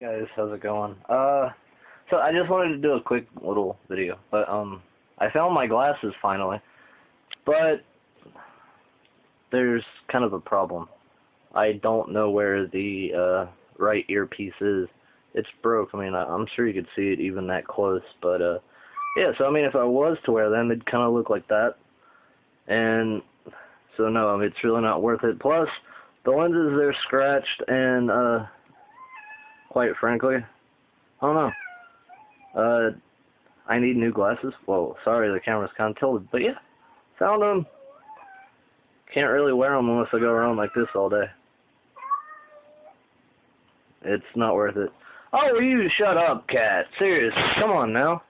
guys, how's it going? Uh, so I just wanted to do a quick little video, but um, I found my glasses finally, but there's kind of a problem. I don't know where the uh right earpiece is. It's broke. I mean, I, I'm sure you could see it even that close, but uh, yeah. So I mean, if I was to wear them, it'd kind of look like that, and so no, it's really not worth it. Plus, the lenses they're scratched and uh quite frankly. I don't know. Uh, I need new glasses. Whoa, sorry, the camera's kind of tilted, but yeah, found them. Can't really wear them unless I go around like this all day. It's not worth it. Oh, you shut up, cat. Serious. Come on now.